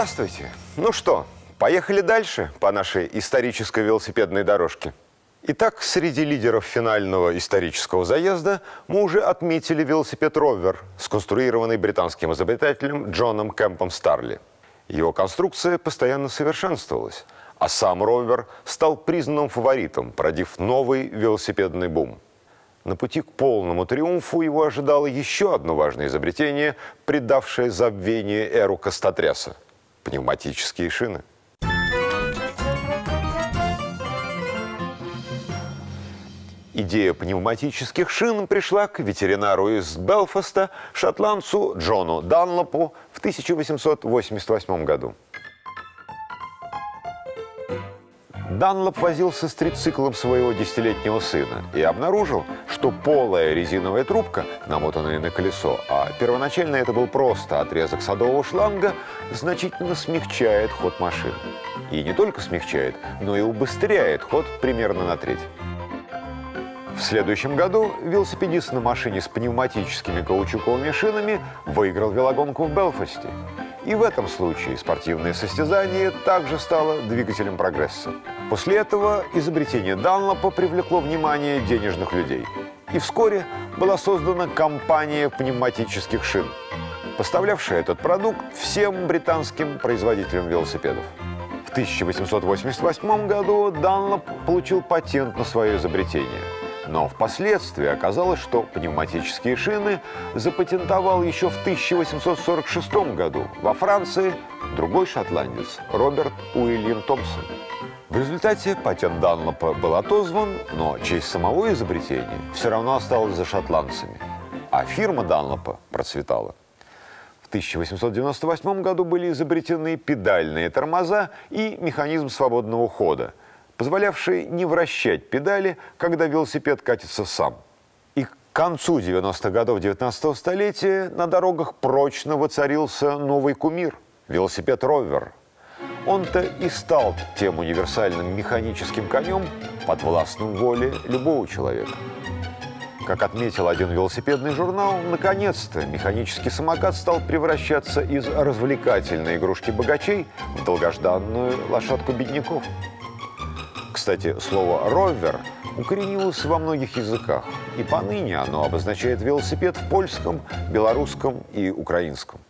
Здравствуйте. Ну что, поехали дальше по нашей исторической велосипедной дорожке. Итак, среди лидеров финального исторического заезда мы уже отметили велосипед «Ровер», сконструированный британским изобретателем Джоном Кэмпом Старли. Его конструкция постоянно совершенствовалась, а сам «Ровер» стал признанным фаворитом, породив новый велосипедный бум. На пути к полному триумфу его ожидало еще одно важное изобретение, придавшее забвение эру костотряса – пневматические шины. Идея пневматических шин пришла к ветеринару из Белфаста, шотландцу Джону Данлопу в 1888 году. Данлоп возился с трициклом своего десятилетнего сына и обнаружил, что полая резиновая трубка, намотанная на колесо, а первоначально это был просто отрезок садового шланга, значительно смягчает ход машины. И не только смягчает, но и убыстряет ход примерно на треть. В следующем году велосипедист на машине с пневматическими каучуковыми шинами выиграл велогонку в Белфасте. И в этом случае спортивное состязание также стало двигателем прогресса. После этого изобретение Данлопа привлекло внимание денежных людей. И вскоре была создана компания пневматических шин, поставлявшая этот продукт всем британским производителям велосипедов. В 1888 году Данлоп получил патент на свое изобретение – но впоследствии оказалось, что пневматические шины запатентовал еще в 1846 году во Франции другой шотландец Роберт Уильям Томпсон. В результате патент Данлопа был отозван, но честь самого изобретения все равно осталась за шотландцами. А фирма Данлопа процветала. В 1898 году были изобретены педальные тормоза и механизм свободного хода – позволявший не вращать педали, когда велосипед катится сам. И к концу 90-х годов 19 столетия на дорогах прочно воцарился новый кумир – велосипед «Ровер». Он-то и стал тем универсальным механическим конем, подвластным воле любого человека. Как отметил один велосипедный журнал, наконец-то механический самокат стал превращаться из развлекательной игрушки богачей в долгожданную лошадку бедняков. Кстати, слово «ровер» укоренилось во многих языках, и поныне оно обозначает велосипед в польском, белорусском и украинском.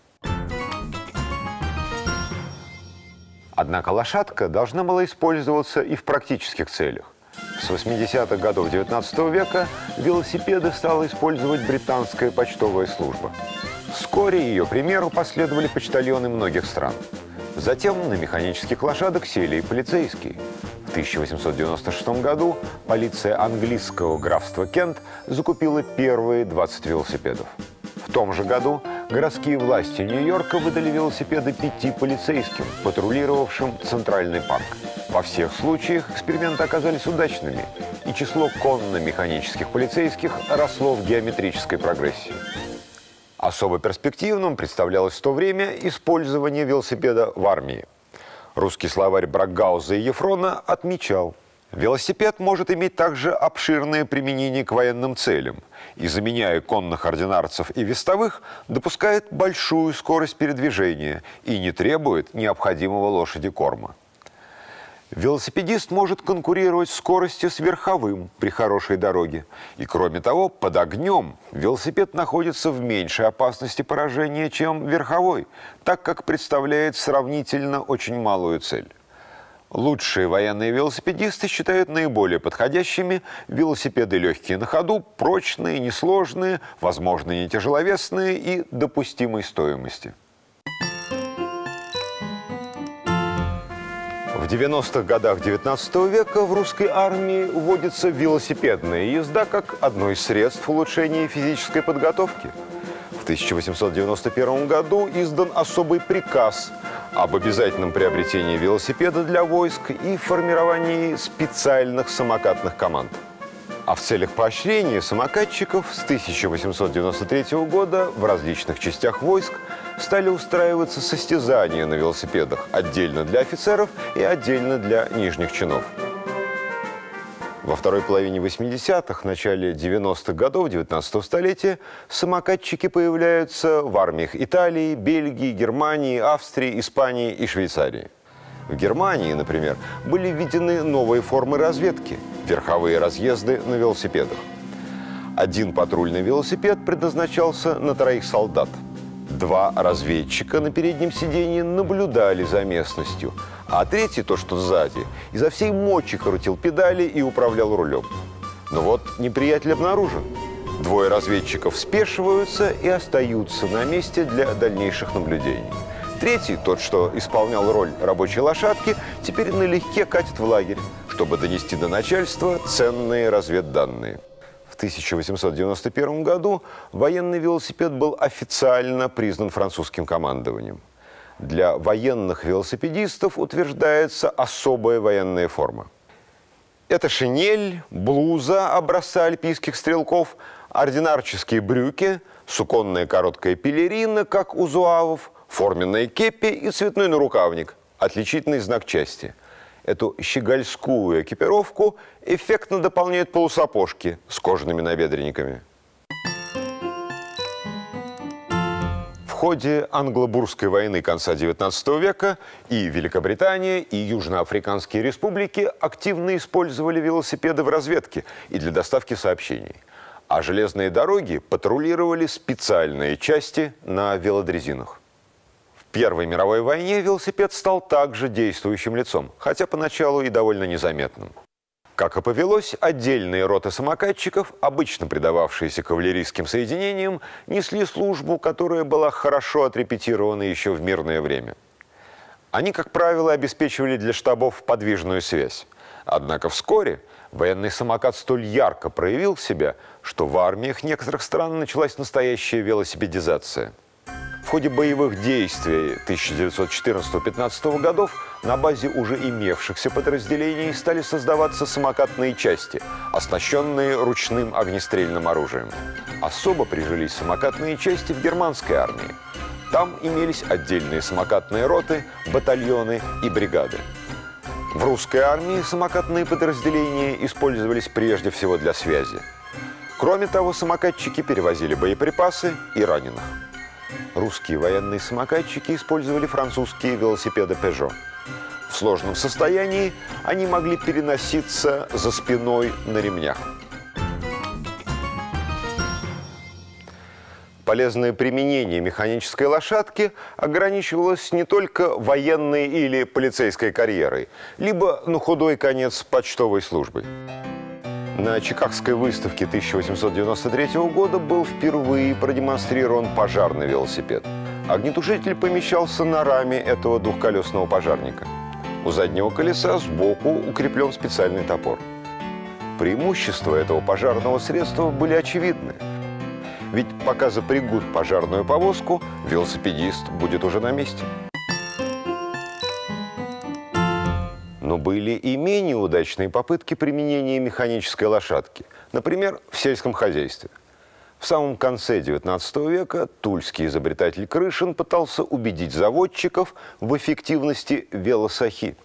Однако лошадка должна была использоваться и в практических целях. С 80-х годов 19 века велосипеды стала использовать британская почтовая служба. Вскоре ее примеру последовали почтальоны многих стран. Затем на механических лошадок сели и полицейские – 1896 году полиция английского графства Кент закупила первые 20 велосипедов. В том же году городские власти Нью-Йорка выдали велосипеды пяти полицейским, патрулировавшим Центральный парк. Во всех случаях эксперименты оказались удачными, и число конно-механических полицейских росло в геометрической прогрессии. Особо перспективным представлялось в то время использование велосипеда в армии. Русский словарь Брагауза и Ефрона отмечал, велосипед может иметь также обширное применение к военным целям и, заменяя конных ординарцев и вестовых, допускает большую скорость передвижения и не требует необходимого лошади корма. Велосипедист может конкурировать в скорости с верховым при хорошей дороге. И кроме того, под огнем велосипед находится в меньшей опасности поражения, чем верховой, так как представляет сравнительно очень малую цель. Лучшие военные велосипедисты считают наиболее подходящими велосипеды легкие на ходу, прочные, несложные, возможно, не тяжеловесные и допустимой стоимости. 90-х годах 19 века в русской армии вводится велосипедная езда как одно из средств улучшения физической подготовки. В 1891 году издан особый приказ об обязательном приобретении велосипеда для войск и формировании специальных самокатных команд. А в целях поощрения самокатчиков с 1893 года в различных частях войск стали устраиваться состязания на велосипедах отдельно для офицеров и отдельно для нижних чинов. Во второй половине 80-х, начале 90-х годов 19 столетия самокатчики появляются в армиях Италии, Бельгии, Германии, Австрии, Испании и Швейцарии. В Германии, например, были введены новые формы разведки – верховые разъезды на велосипедах. Один патрульный велосипед предназначался на троих солдат. Два разведчика на переднем сиденье наблюдали за местностью, а третий, то что сзади, изо всей мочи крутил педали и управлял рулем. Но вот неприятель обнаружен. Двое разведчиков спешиваются и остаются на месте для дальнейших наблюдений. Третий, тот, что исполнял роль рабочей лошадки, теперь налегке катит в лагерь, чтобы донести до начальства ценные разведданные. 1891 году военный велосипед был официально признан французским командованием. Для военных велосипедистов утверждается особая военная форма. Это шинель, блуза образца альпийских стрелков, ординарческие брюки, суконная короткая пелерина, как у зуавов, форменная кепи и цветной нарукавник – отличительный знак части – Эту щегольскую экипировку эффектно дополняют полусапожки с кожаными набедренниками. В ходе англо-бурской войны конца XIX века и Великобритания, и Южноафриканские республики активно использовали велосипеды в разведке и для доставки сообщений. А железные дороги патрулировали специальные части на велодрезинах. Первой мировой войне велосипед стал также действующим лицом, хотя поначалу и довольно незаметным. Как и повелось, отдельные роты самокатчиков, обычно придававшиеся кавалерийским соединениям, несли службу, которая была хорошо отрепетирована еще в мирное время. Они, как правило, обеспечивали для штабов подвижную связь. Однако вскоре военный самокат столь ярко проявил себя, что в армиях некоторых стран началась настоящая велосипедизация – ходе боевых действий 1914-15 годов на базе уже имевшихся подразделений стали создаваться самокатные части, оснащенные ручным огнестрельным оружием. Особо прижились самокатные части в германской армии. Там имелись отдельные самокатные роты, батальоны и бригады. В русской армии самокатные подразделения использовались прежде всего для связи. Кроме того, самокатчики перевозили боеприпасы и раненых. Русские военные самокатчики использовали французские велосипеды Peugeot. В сложном состоянии они могли переноситься за спиной на ремнях. Полезное применение механической лошадки ограничивалось не только военной или полицейской карьерой, либо на худой конец почтовой службой. На Чикагской выставке 1893 года был впервые продемонстрирован пожарный велосипед. Огнетушитель помещался на раме этого двухколесного пожарника. У заднего колеса сбоку укреплен специальный топор. Преимущества этого пожарного средства были очевидны. Ведь пока запрягут пожарную повозку, велосипедист будет уже на месте. Но были и менее удачные попытки применения механической лошадки, например, в сельском хозяйстве. В самом конце XIX века тульский изобретатель Крышин пытался убедить заводчиков в эффективности велосахи.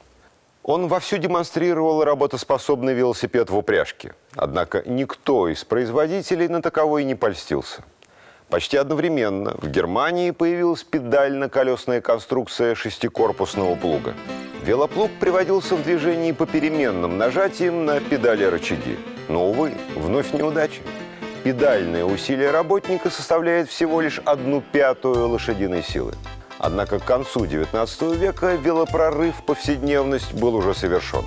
Он вовсю демонстрировал работоспособный велосипед в упряжке. Однако никто из производителей на таковой не польстился. Почти одновременно в Германии появилась педально-колесная конструкция шестикорпусного плуга – Велоплуг приводился в движение по переменным нажатиям на педали рычаги. Но, увы, вновь неудача. Педальное усилие работника составляет всего лишь одну пятую лошадиной силы. Однако к концу XIX века велопрорыв в повседневность был уже совершен.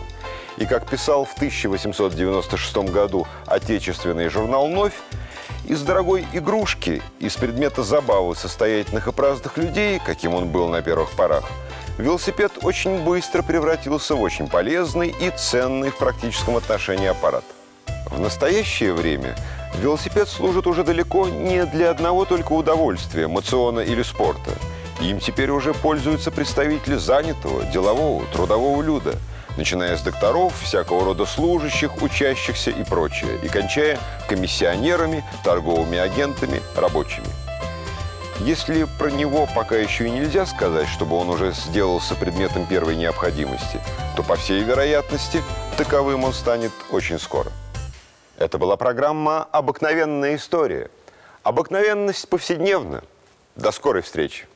И, как писал в 1896 году отечественный журнал «Новь», из дорогой игрушки, из предмета забавы состоятельных и праздных людей, каким он был на первых порах – велосипед очень быстро превратился в очень полезный и ценный в практическом отношении аппарат. В настоящее время велосипед служит уже далеко не для одного только удовольствия, мациона или спорта. Им теперь уже пользуются представители занятого, делового, трудового люда, начиная с докторов, всякого рода служащих, учащихся и прочее, и кончая комиссионерами, торговыми агентами, рабочими. Если про него пока еще и нельзя сказать, чтобы он уже сделался предметом первой необходимости, то, по всей вероятности, таковым он станет очень скоро. Это была программа «Обыкновенная история». Обыкновенность повседневна. До скорой встречи.